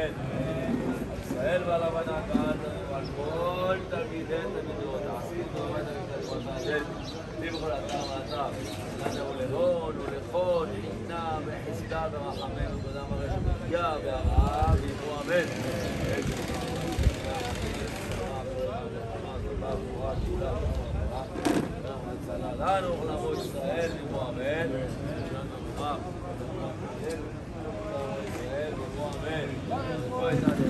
באמת, ישראל ועל הבנת האדם, ועל כל תלמידיהם ומדינות, עשית ועמד המקדש ועשית, לבחורתם ועתם, נתנו ולהון ולחון, נמנע וחסדה ורחמנו, תודה מראה שמחיה והרעה ויבוא אמן. לנו ולמו ישראל, לימו אמן. it's not there.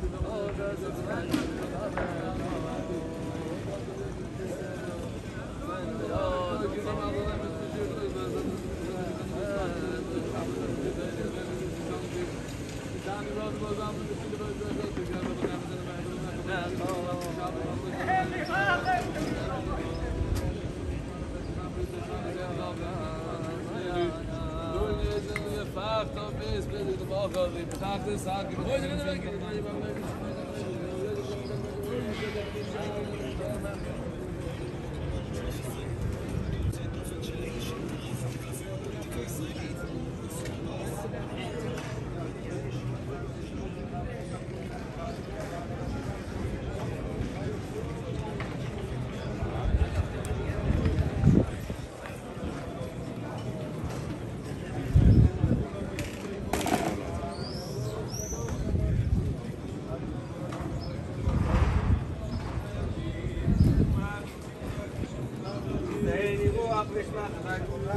Oh, אז גאָד Gracias.